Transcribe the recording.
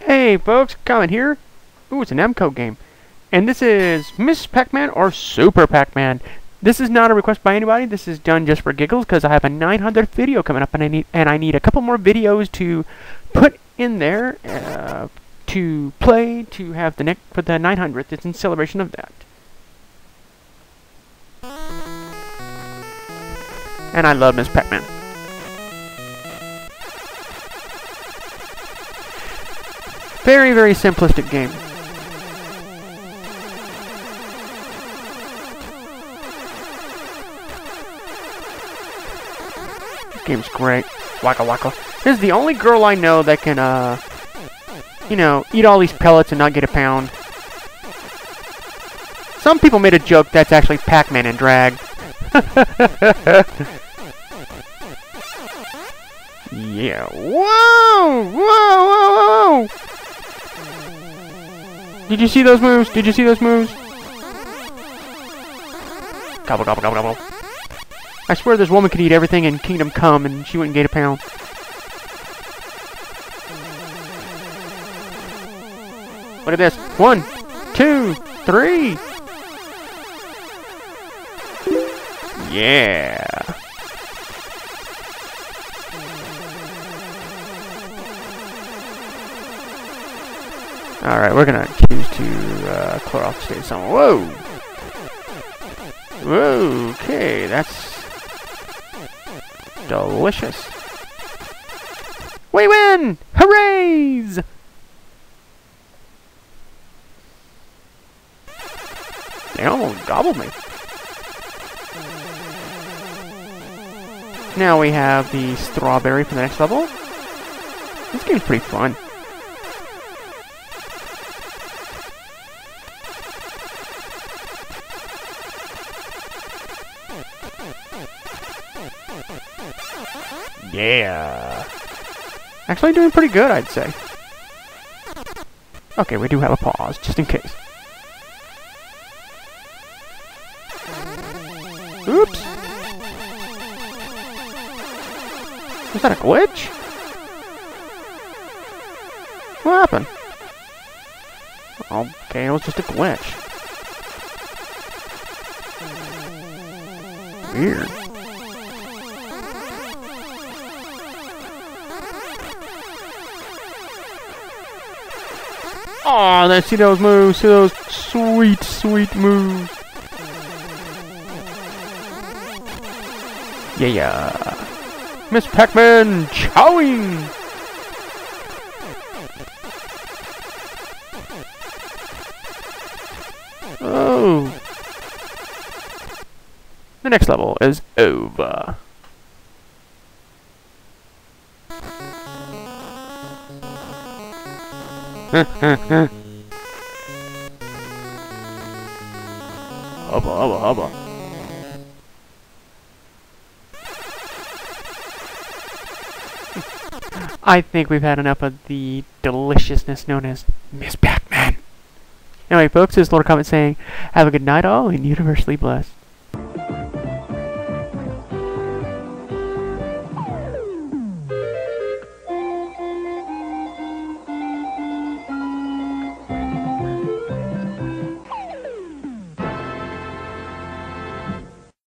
Hey folks, Comet here. Ooh, it's a Namco game. And this is Miss Pac-Man or Super Pac-Man. This is not a request by anybody. This is done just for giggles because I have a 900th video coming up and I need and I need a couple more videos to put in there uh, to play to have the next for the 900th. It's in celebration of that. And I love Miss Pac-Man. Very, very simplistic game. Game's great. Waka waka. This is the only girl I know that can, uh, you know, eat all these pellets and not get a pound. Some people made a joke that's actually Pac-Man in drag. yeah. Whoa! Whoa! Whoa! Whoa! Did you see those moves? Did you see those moves? Gobble, gobble, gobble, gobble. I swear this woman could eat everything in Kingdom Come and she wouldn't gain a pound. Look at this. One, two, three. Yeah. Alright, we're gonna choose to uh, clear off the stage somewhere. Whoa! Whoa, okay, that's delicious. We win! Hoorays! They almost gobbled me. Now we have the strawberry for the next level. This game's pretty fun. Yeah. Actually doing pretty good, I'd say. Okay, we do have a pause, just in case. Oops. Was that a glitch? What happened? Okay, it was just a glitch. Weird. Oh, see those moves, see those sweet, sweet moves. Yeah, yeah. Miss Pac-Man chowing! Oh. The next level is over. Hubba, hubba, hubba. I think we've had enough of the deliciousness known as Miss Pac-Man. Anyway, folks, this is Lord Comett saying, have a good night all and universally blessed.